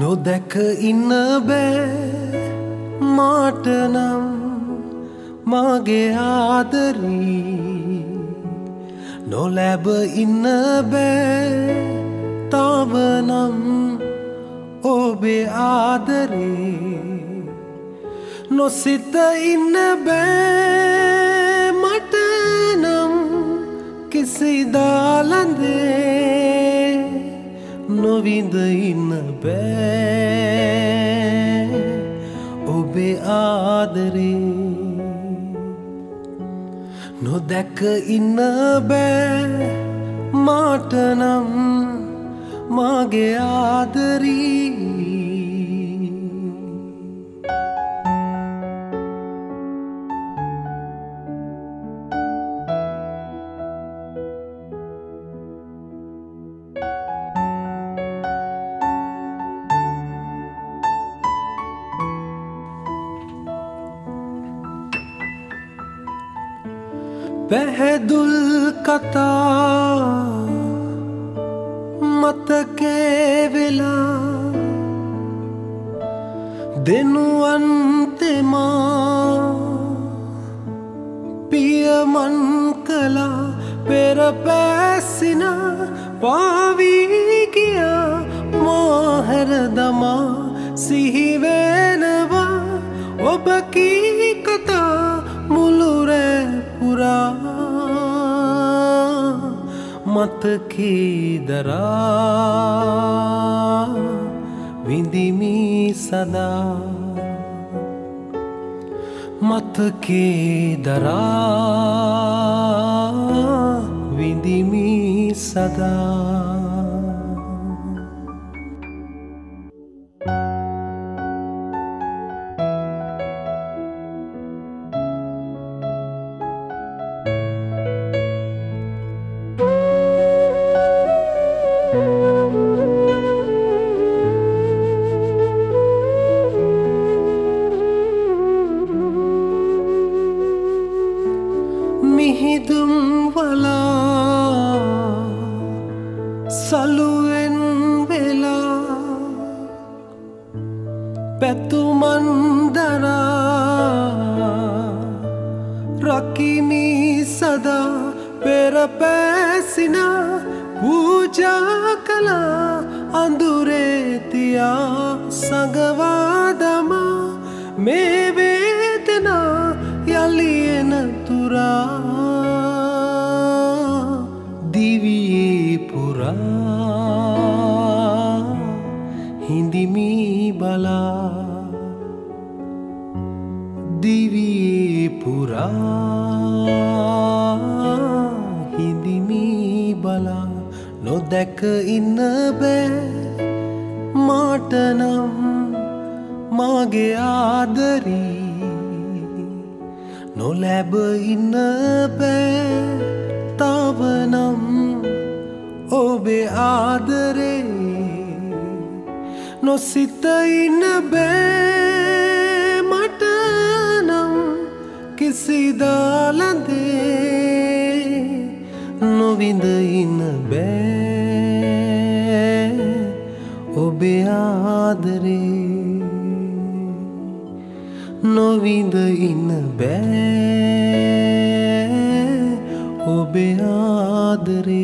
නොදැක ඉන්න බෑ. මාටනම් මගේ ආදරී නොලැබ ඉන්න බෑ. තවනම් ඔබේ ආදරේ නොසිත ඉන්න බෑ. මටනම් කිසිදාලන්දේ නොවිඳ ඉන්න බෑ. ඔබේ ආදරේ නොදැක ඉන්න බෑ. මාටනම් මගේ ආදරී පැහැදුල් කතා මතකේ වෙලා දෙනුවන් තෙමා පියමන් කලා පෙර පැසින පාවී ගියා මෝහැර දමා සිහිවෙනවා මතකී දරා විඳිමි සදා. මතකේ දරා විඳිමි සදා. සලුවෙන් වෙලා පැතුමන් දරා රකිමි සදා පෙර පැසින පූජා කලා අඳුරේතියා සඟවාදමා මේ දිවියේ පුරා හිඳිමි බලා නොදැක ඉන්න බෑ. මාටනම් මගේ ආදරී නොලැබ ඉන්න බෑ. තවනම් ඔබේ ආදරේ නොසිත ඉන්න බෑ. කිසිදාලදේ නොවිඳ ඉන්න බෑ ඔබේ ආදරේ. නොවිඳ ඉන්න බෑ ඔබේ ආදරේ.